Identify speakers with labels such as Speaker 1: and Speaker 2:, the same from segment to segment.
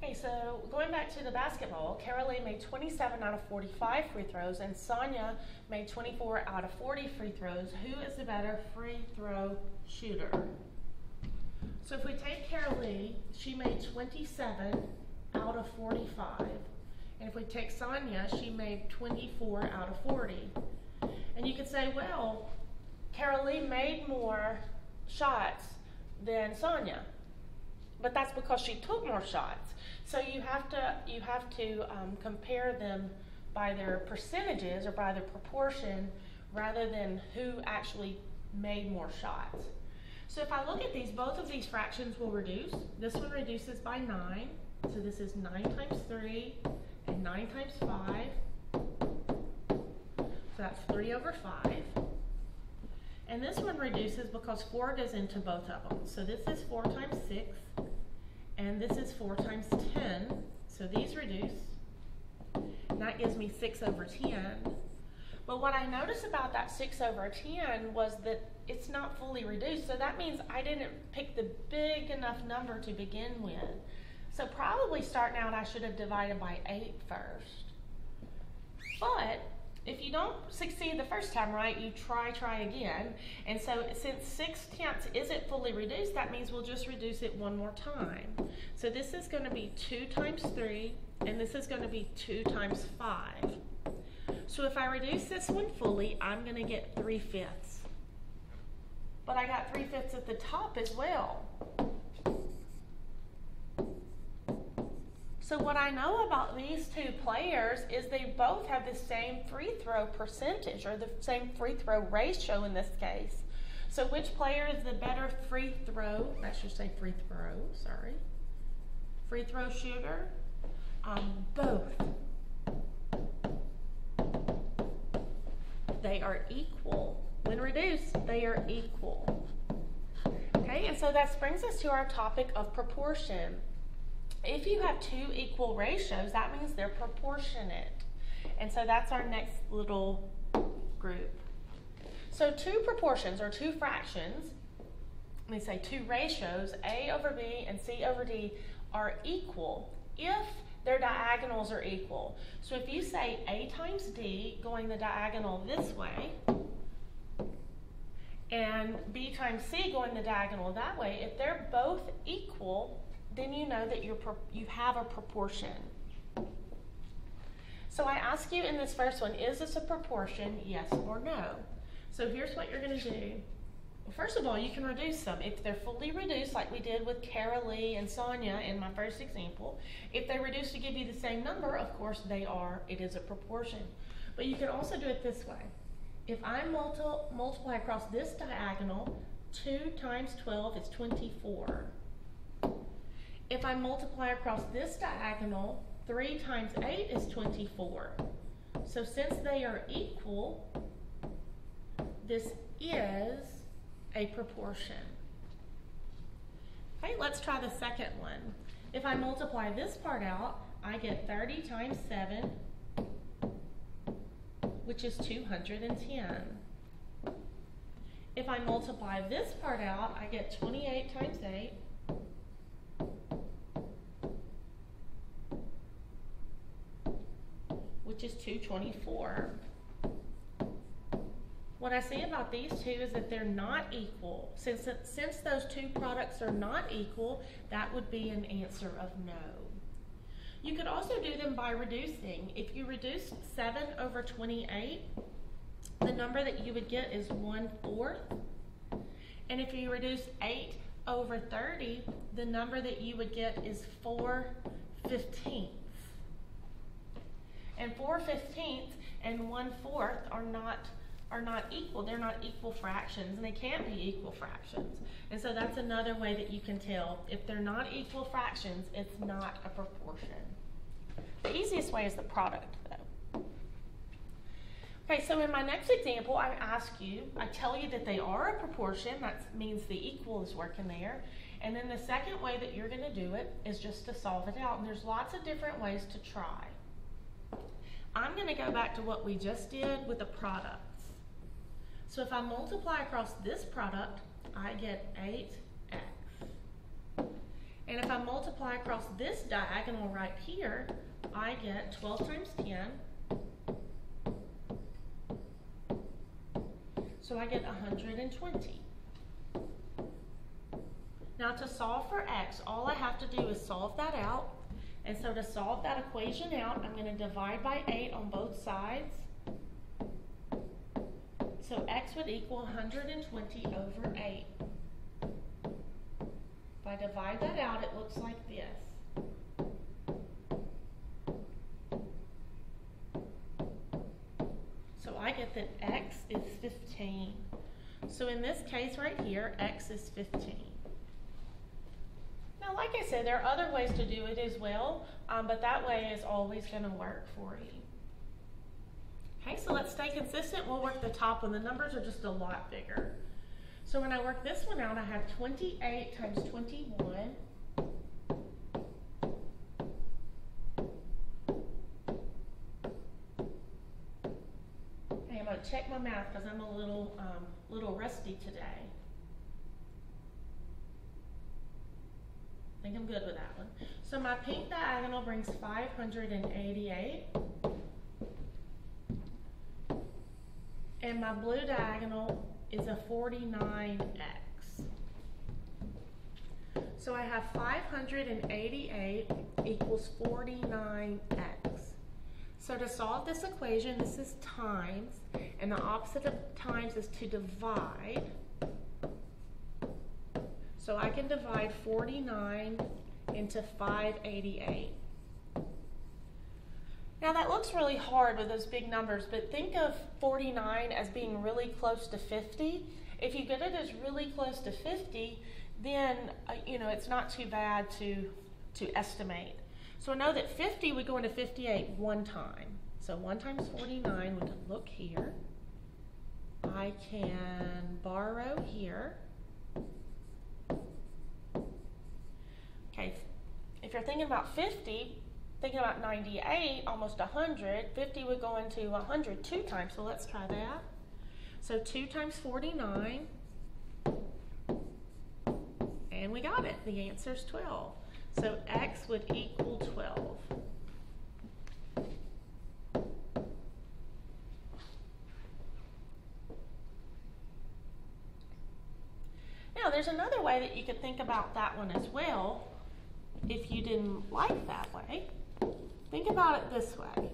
Speaker 1: Okay, so going back to the basketball, Carolee made 27 out of 45 free throws, and Sonia made 24 out of 40 free throws. Who is the better free throw shooter? So if we take Carolee, she made 27 out of 45. And if we take Sonia, she made 24 out of 40. And you could say, well, Carolee made more shots than Sonia. But that's because she took more shots. So you have to you have to um, compare them by their percentages or by their proportion rather than who actually made more shots. So if I look at these, both of these fractions will reduce. This one reduces by 9. So this is 9 times 3 and 9 times 5. So that's 3 over 5. And this one reduces because 4 goes into both of them. So this is 4 times 6 and this is 4 times 10. So these reduce. That gives me 6 over 10. But what I noticed about that 6 over 10 was that it's not fully reduced. So that means I didn't pick the big enough number to begin with. So probably starting out I should have divided by 8 first. But if you don't succeed the first time right, you try, try again. And so since 6 tenths isn't fully reduced, that means we'll just reduce it one more time. So this is going to be 2 times 3, and this is going to be 2 times 5. So if I reduce this one fully, I'm going to get 3 fifths. But I got 3 fifths at the top as well. So what I know about these two players is they both have the same free throw percentage or the same free throw ratio in this case. So which player is the better free throw, I should say free throw, sorry. Free throw shooter? Um, both. They are equal. When reduced, they are equal. Okay, and so that brings us to our topic of proportion. If you have two equal ratios, that means they're proportionate. And so that's our next little group. So two proportions or two fractions, let me say two ratios, A over B and C over D are equal if their diagonals are equal. So if you say A times D going the diagonal this way, and B times C going the diagonal that way, if they're both equal, then you know that you're you have a proportion. So I ask you in this first one, is this a proportion, yes or no? So here's what you're going to do. Well, first of all, you can reduce them. If they're fully reduced, like we did with Kara Carolee and Sonia in my first example, if they reduce to give you the same number, of course they are, it is a proportion. But you can also do it this way. If I multi multiply across this diagonal, 2 times 12 is 24. If I multiply across this diagonal, 3 times 8 is 24. So since they are equal, this is a proportion. Okay, let's try the second one. If I multiply this part out, I get 30 times 7, which is 210. If I multiply this part out, I get 28 times 8, which is 224. What I see about these two is that they're not equal. Since, since those two products are not equal, that would be an answer of no. You could also do them by reducing. If you reduce 7 over 28, the number that you would get is 1 fourth. And if you reduce 8 over 30, the number that you would get is 4 fifteenths. And 4 fifteenths and 1 fourth are not are not equal. They're not equal fractions, and they can't be equal fractions. And so that's another way that you can tell. If they're not equal fractions, it's not a proportion. The easiest way is the product, though. Okay, so in my next example, I ask you, I tell you that they are a proportion. That means the equal is working there. And then the second way that you're going to do it is just to solve it out. And there's lots of different ways to try. I'm going to go back to what we just did with the products. So if I multiply across this product, I get 8x. And if I multiply across this diagonal right here, I get 12 times 10. So I get 120. Now to solve for x, all I have to do is solve that out. And so to solve that equation out, I'm going to divide by 8 on both sides. So x would equal 120 over 8. If I divide that out, it looks like this. So I get that x is 15. So in this case right here, x is 15. Said, there are other ways to do it as well, um, but that way is always going to work for you. Okay, so let's stay consistent. We'll work the top one. The numbers are just a lot bigger. So when I work this one out, I have 28 times 21. Okay, I'm going to check my math because I'm a little, um, little rusty today. Think I'm good with that one. So my pink diagonal brings 588. And my blue diagonal is a 49x. So I have 588 equals 49x. So to solve this equation, this is times, and the opposite of times is to divide. So I can divide 49 into 588. Now that looks really hard with those big numbers, but think of 49 as being really close to 50. If you get it as really close to 50, then uh, you know it's not too bad to to estimate. So I know that 50 would go into 58 one time. So 1 times 49 would look here. I can borrow here. Okay, if you're thinking about 50, thinking about 98, almost 100, 50 would go into 100 two times, so let's try that. So 2 times 49, and we got it. The answer is 12. So x would equal 12. Now, there's another way that you could think about that one as well if you didn't like that way. Think about it this way.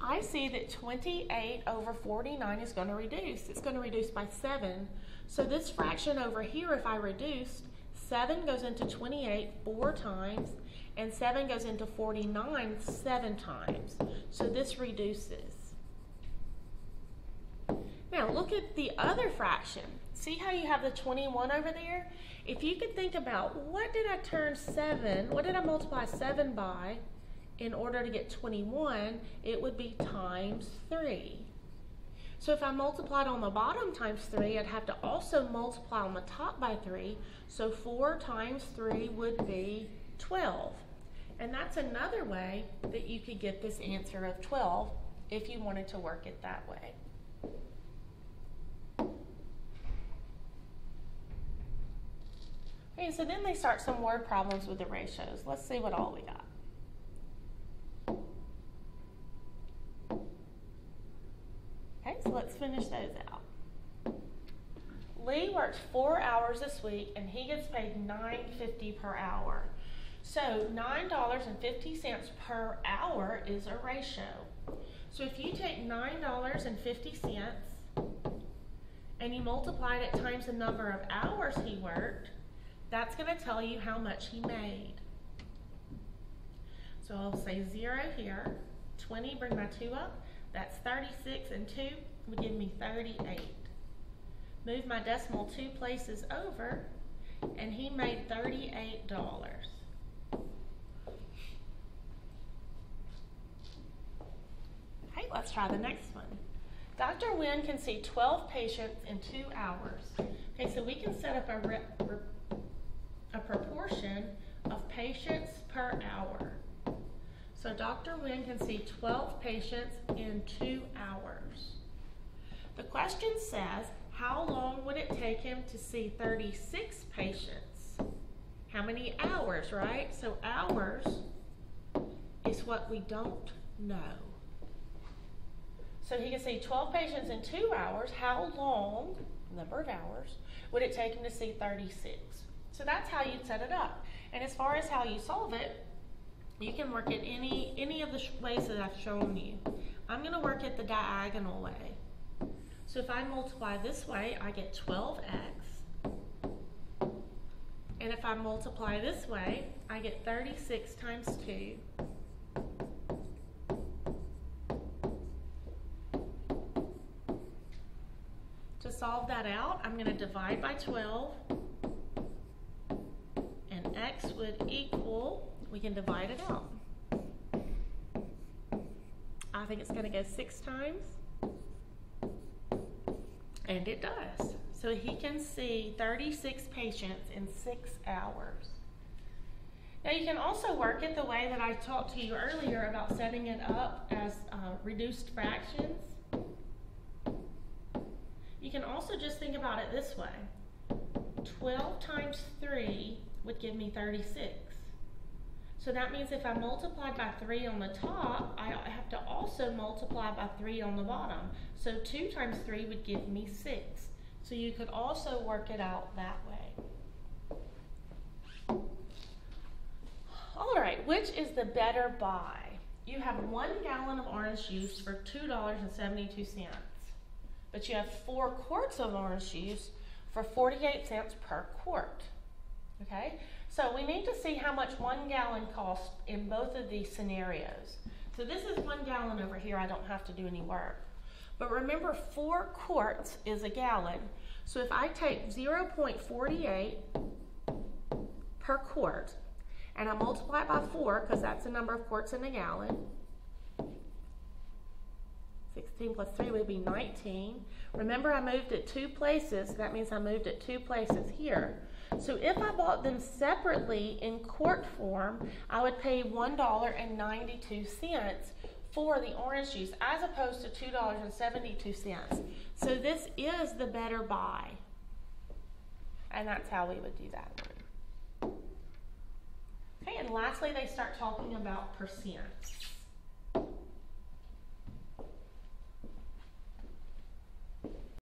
Speaker 1: I see that 28 over 49 is going to reduce. It's going to reduce by 7. So this fraction over here, if I reduced, 7 goes into 28 four times, and 7 goes into 49 seven times. So this reduces. Now look at the other fraction. See how you have the 21 over there? If you could think about what did I turn 7, what did I multiply 7 by in order to get 21, it would be times 3. So if I multiplied on the bottom times 3, I'd have to also multiply on the top by 3. So 4 times 3 would be 12. And that's another way that you could get this answer of 12 if you wanted to work it that way. Okay, so then they start some word problems with the ratios. Let's see what all we got. Okay, so let's finish those out. Lee works four hours this week and he gets paid $9.50 per hour. So $9.50 per hour is a ratio. So if you take $9.50 and you multiply it times the number of hours he worked, that's going to tell you how much he made. So I'll say 0 here. 20, bring my 2 up. That's 36, and 2 would give me 38. Move my decimal two places over, and he made $38. Okay, let's try the next one. Dr. Wynn can see 12 patients in two hours. Okay, so we can set up a a proportion of patients per hour. So Dr. Wynn can see 12 patients in two hours. The question says, how long would it take him to see 36 patients? How many hours, right? So hours is what we don't know. So he can see 12 patients in two hours. How long, number of hours, would it take him to see 36? So that's how you'd set it up. And as far as how you solve it, you can work it any, any of the ways that I've shown you. I'm going to work it the diagonal way. So if I multiply this way, I get 12x. And if I multiply this way, I get 36 times 2. To solve that out, I'm going to divide by 12. Would equal, we can divide it out. I think it's going to go 6 times. And it does. So he can see 36 patients in six hours. Now you can also work it the way that I talked to you earlier about setting it up as uh, reduced fractions. You can also just think about it this way. 12 times 3 would give me 36. So that means if I multiplied by 3 on the top, I have to also multiply by 3 on the bottom. So 2 times 3 would give me 6. So you could also work it out that way. All right, which is the better buy? You have one gallon of orange juice for $2.72, but you have four quarts of orange juice for 48 cents per quart. Okay, so we need to see how much one gallon costs in both of these scenarios. So this is one gallon over here. I don't have to do any work. But remember, four quarts is a gallon. So if I take 0.48 per quart, and I multiply it by four, because that's the number of quarts in a gallon, 16 plus 3 would be 19. Remember, I moved it two places. That means I moved it two places here. So if I bought them separately in quart form, I would pay $1.92 for the orange juice as opposed to $2.72. So this is the better buy. And that's how we would do that. Okay, and lastly, they start talking about percents.